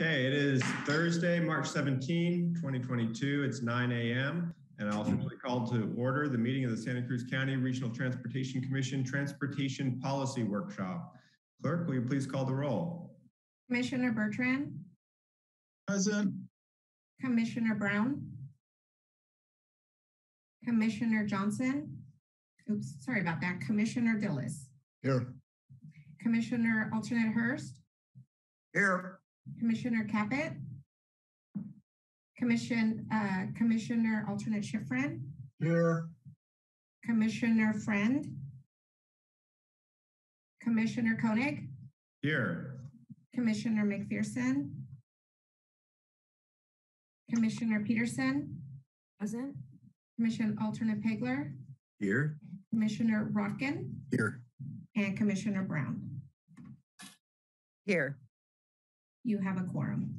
Okay, it is Thursday, March 17, 2022. It's 9 a.m. And I'll officially call to order the meeting of the Santa Cruz County Regional Transportation Commission Transportation Policy Workshop. Clerk, will you please call the roll? Commissioner Bertrand, Present. Commissioner Brown, Commissioner Johnson, oops, sorry about that, Commissioner Dillis, Here. Commissioner Alternate Hurst, Here. Commissioner Caput, Commission, uh, Commissioner Alternate Schiffrin, Here. Commissioner Friend, Commissioner Koenig, Here. Commissioner McPherson, Commissioner Peterson, Present. Commission Alternate Pegler, Here. Commissioner Rotkin, Here. and Commissioner Brown. Here. You have a quorum.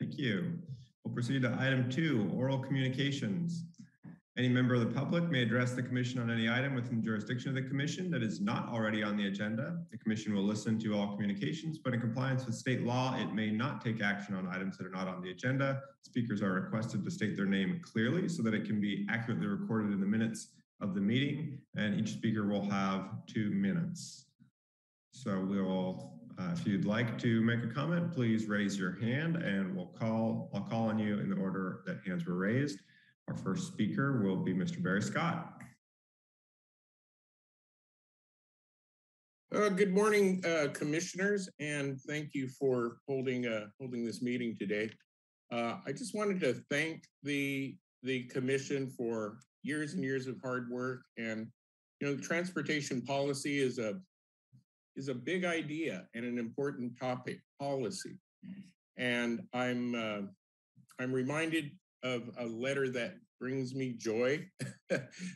Thank you. We'll proceed to item two, oral communications. Any member of the public may address the commission on any item within the jurisdiction of the commission that is not already on the agenda. The commission will listen to all communications, but in compliance with state law, it may not take action on items that are not on the agenda. Speakers are requested to state their name clearly so that it can be accurately recorded in the minutes of the meeting, and each speaker will have two minutes. So we'll, uh, if you'd like to make a comment, please raise your hand and we'll call, I'll call on you in the order that hands were raised. Our first speaker will be Mr. Barry Scott. Uh, good morning, uh, commissioners, and thank you for holding, uh, holding this meeting today. Uh, I just wanted to thank the, the commission for years and years of hard work and, you know, transportation policy is a, is a big idea and an important topic, policy. And I'm, uh, I'm reminded of a letter that brings me joy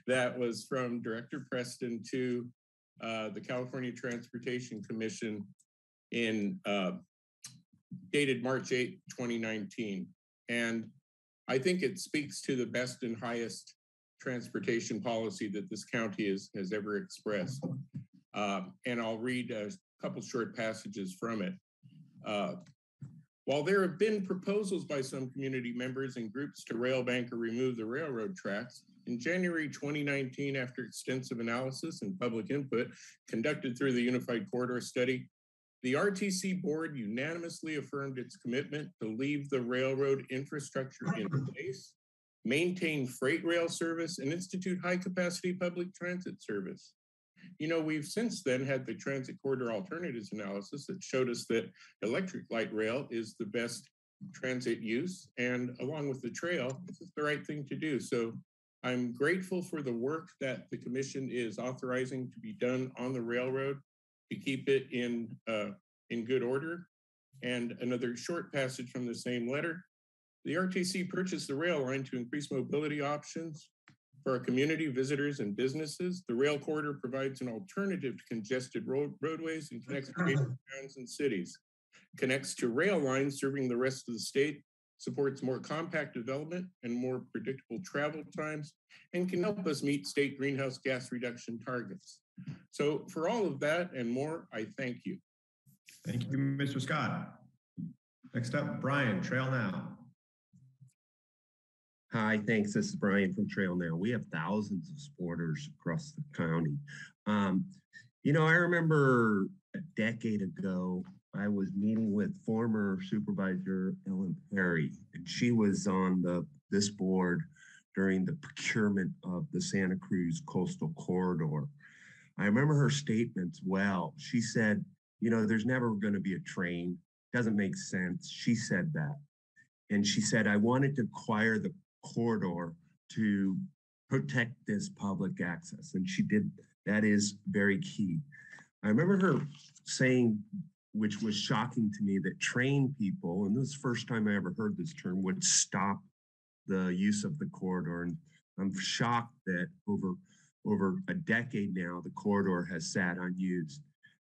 that was from Director Preston to uh, the California Transportation Commission in uh, dated March 8, 2019. And I think it speaks to the best and highest transportation policy that this county has, has ever expressed. Um, and I'll read a couple short passages from it. Uh, while there have been proposals by some community members and groups to rail bank or remove the railroad tracks, in January 2019, after extensive analysis and public input conducted through the Unified Corridor Study, the RTC board unanimously affirmed its commitment to leave the railroad infrastructure in place, maintain freight rail service, and institute high capacity public transit service. You know, we've since then had the transit corridor alternatives analysis that showed us that electric light rail is the best transit use. And along with the trail, this is the right thing to do. So I'm grateful for the work that the commission is authorizing to be done on the railroad to keep it in uh, in good order. And another short passage from the same letter. The RTC purchased the rail line to increase mobility options for our community, visitors, and businesses. The rail corridor provides an alternative to congested road, roadways and connects major towns and cities. Connects to rail lines serving the rest of the state supports more compact development and more predictable travel times, and can help us meet state greenhouse gas reduction targets. So for all of that and more, I thank you. Thank you, Mr. Scott. Next up, Brian, Trail Now. Hi, thanks. This is Brian from Trail Now. We have thousands of supporters across the county. Um, you know, I remember a decade ago, I was meeting with former supervisor Ellen Pirie, and she was on the this board during the procurement of the Santa Cruz Coastal Corridor. I remember her statements well. She said, you know, there's never going to be a train. Doesn't make sense. She said that. And she said, I wanted to acquire the corridor to protect this public access. And she did, that is very key. I remember her saying, which was shocking to me, that train people, and this is the first time I ever heard this term, would stop the use of the corridor. And I'm shocked that over over a decade now, the corridor has sat unused.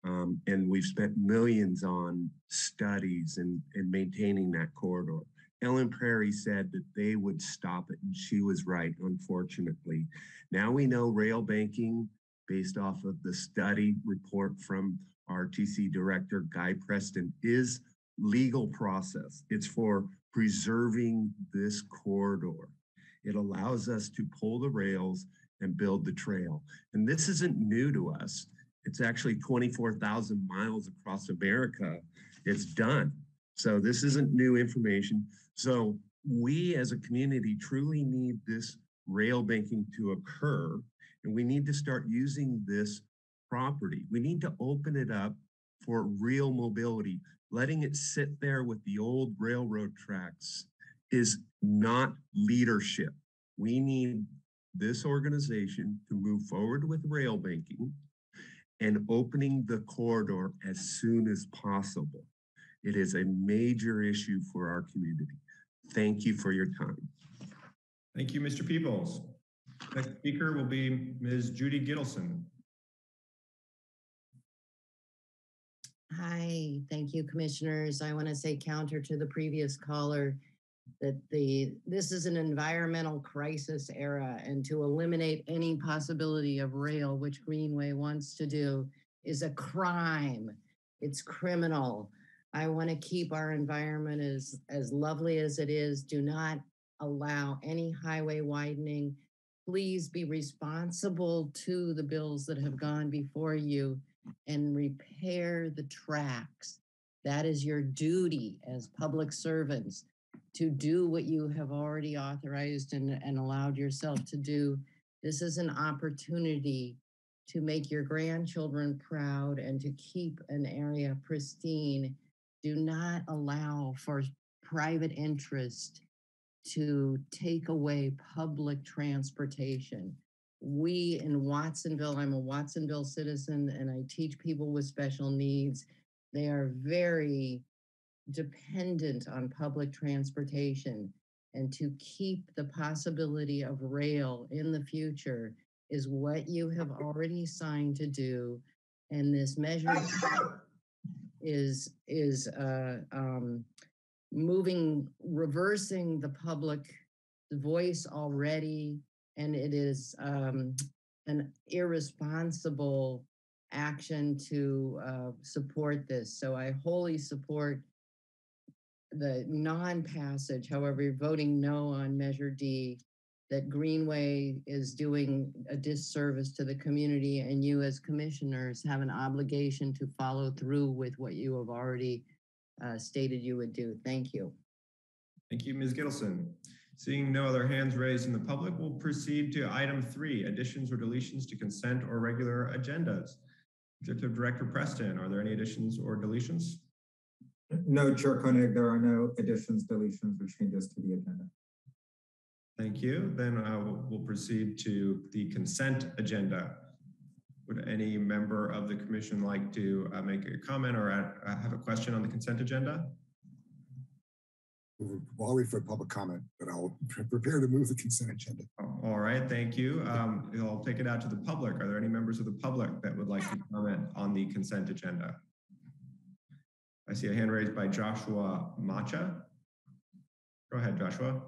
Um, and we've spent millions on studies and, and maintaining that corridor. Ellen Pirie said that they would stop it, and she was right, unfortunately. Now we know rail banking, based off of the study report from RTC Director Guy Preston, is legal process. It's for preserving this corridor. It allows us to pull the rails and build the trail. And this isn't new to us. It's actually 24,000 miles across America. It's done. So this isn't new information. So we as a community truly need this rail banking to occur. And we need to start using this property. We need to open it up for real mobility. Letting it sit there with the old railroad tracks is not leadership. We need this organization to move forward with rail banking and opening the corridor as soon as possible. It is a major issue for our community. Thank you for your time. Thank you, Mr. Peoples. Next speaker will be Ms. Judy Gittleson. Hi, thank you, commissioners. I want to say counter to the previous caller that the, this is an environmental crisis era and to eliminate any possibility of rail, which Greenway wants to do, is a crime. It's criminal. I want to keep our environment as, as lovely as it is. Do not allow any highway widening. Please be responsible to the bills that have gone before you and repair the tracks. That is your duty as public servants to do what you have already authorized and, and allowed yourself to do. This is an opportunity to make your grandchildren proud and to keep an area pristine. Do not allow for private interest to take away public transportation we in Watsonville, I'm a Watsonville citizen and I teach people with special needs. They are very dependent on public transportation. And to keep the possibility of rail in the future is what you have already signed to do. And this measure is is uh, um, moving, reversing the public voice already and it is um, an irresponsible action to uh, support this. So I wholly support the non-passage, however, voting no on Measure D, that Greenway is doing a disservice to the community and you as commissioners have an obligation to follow through with what you have already uh, stated you would do. Thank you. Thank you, Ms. Gittleson. Seeing no other hands raised in the public, we'll proceed to item three, additions or deletions to consent or regular agendas. Executive Director Preston, are there any additions or deletions? No, Chair Koenig, there are no additions, deletions, or changes to the agenda. Thank you. Then uh, we'll- proceed to the consent agenda. Would any member of the commission like to uh, make a comment or uh, have a question on the consent agenda? I'll wait for a public comment, but I'll pre- prepare to move the consent agenda. All right, thank you. Um, I'll take it out to the public. Are there any members of the public that would like to comment on the consent agenda? I see a hand raised by Joshua Macha. Go ahead, Joshua.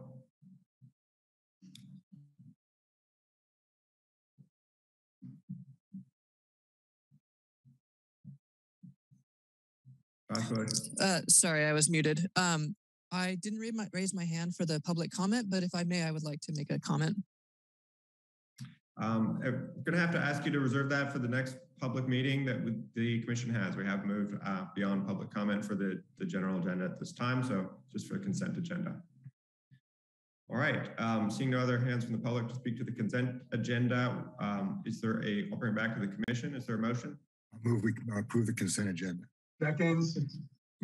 Uh, sorry, I was muted. Um, I didn't raise my, raise my hand for the public comment, but if I may, I would like to make a comment. Um, I'm gonna have to ask you to reserve that for the next public meeting that we- the commission has. We have moved uh, beyond public comment for the, the general agenda at this time, so just for the consent agenda. All right, um, seeing no other hands from the public to speak to the consent agenda, um, is there a, I'll bring it back to the commission. Is there a motion? I'll move, we approve the consent agenda. Seconds.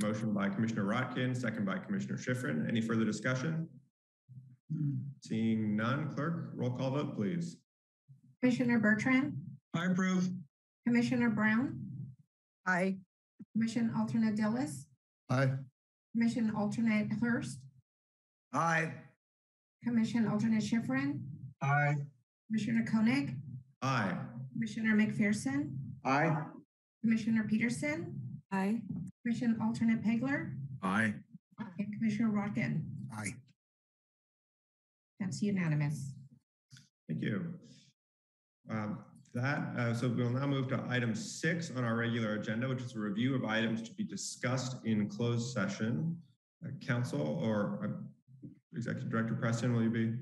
Motion by Commissioner Rotkin, second by Commissioner Schiffrin. Any further discussion? Seeing none, clerk, roll call vote, please. Commissioner Bertrand, I approve. Commissioner Brown, Aye. Commission Alternate Dillis, Aye. Commission Alternate Hurst, Aye. Commission Alternate Schiffrin, Aye. Commissioner Koenig, Aye. Commissioner McPherson, Aye. Commissioner Peterson, Aye. Commission Alternate Pegler, Aye. and Commissioner Rotkin. Aye. That's unanimous. Thank you. Um, that, uh, so we'll now move to item six on our regular agenda, which is a review of items to be discussed in closed session. Uh, Council or uh, Executive Director Preston, will you be?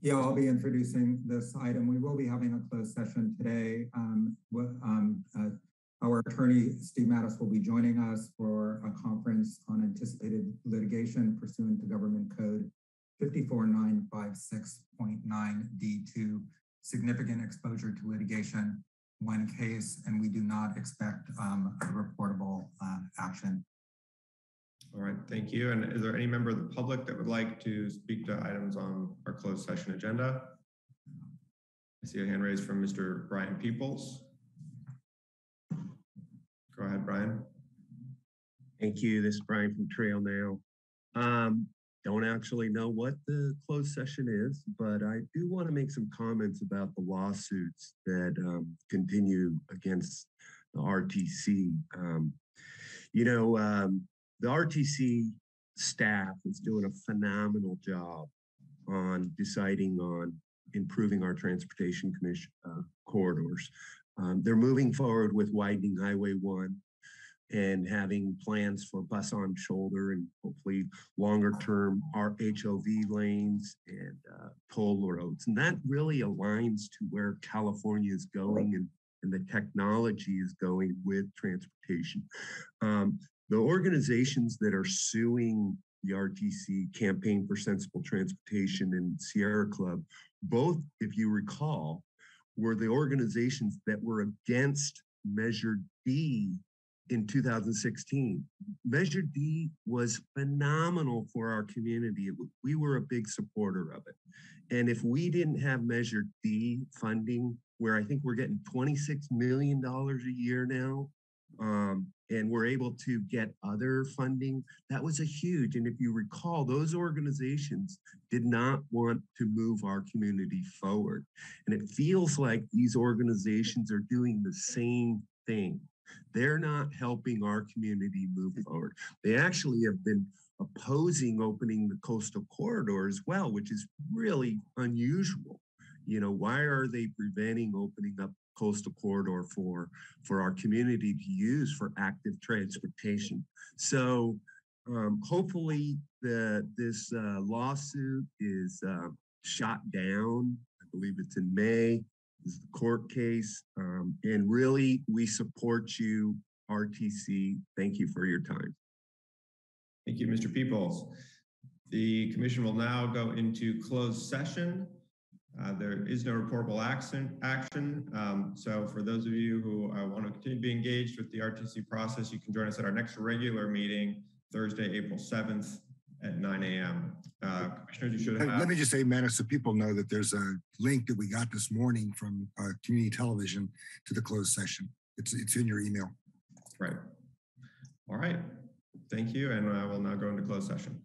Yeah, I'll be introducing this item. We will be having a closed session today. Um, um, uh, our attorney, Steve Mattas, will be joining us for a conference on anticipated litigation pursuant to Government Code fifty-four nine five six point nine D two, significant exposure to litigation, one case, and we do not expect, um, a reportable, uh, action. All right, thank you. And is there any member of the public that would like to speak to items on our closed session agenda? I see a hand raised from Mr. Brian Peoples. Go ahead, Brian. Thank you. This is Brian from Trail Now. Um, don't actually know what the closed session is, but I do want to make some comments about the lawsuits that um, continue against the RTC. Um, you know, um, the RTC staff is doing a phenomenal job on deciding on improving our transportation commission uh, corridors. Um, they're moving forward with widening Highway 1 and having plans for bus on shoulder and hopefully longer term our HOV lanes and uh, toll roads. And that really aligns to where California is going and, and the technology is going with transportation. Um, the organizations that are suing the RTC Campaign for Sensible Transportation and Sierra Club, both, if you recall, were the organizations that were against Measure D in 2016. Measure D was phenomenal for our community. It We were a big supporter of it. And if we didn't have Measure D funding, where I think we're getting $26 million a year now, um, and we're able to get other funding, that was a huge. And if you recall, those organizations did not want to move our community forward. And it feels like these organizations are doing the same thing. They're not helping our community move mm-hmm. forward. They actually have been opposing opening the coastal corridor as well, which is really unusual. You know, why are they preventing opening up coastal corridor for for our community to use for active transportation? So um, hopefully the this uh, lawsuit is uh, shot down. I believe it's in May. This is the court case, um, and really we support you, RTC. Thank you for your time. Thank you, Mr. Peoples. The commission will now go into closed session. Uh, There is no reportable action. action. Um, So for those of you who uh, want to continue to be engaged with the RTC process, you can join us at our next regular meeting, Thursday, April 7th at 9 a.m. Uh, Commissioners, you should have. Let me just say, Manny, so people know that there's a link that we got this morning from uh, community television to the closed session. It's, it's in your email. Right. All right. Thank you, and I will now go into closed session.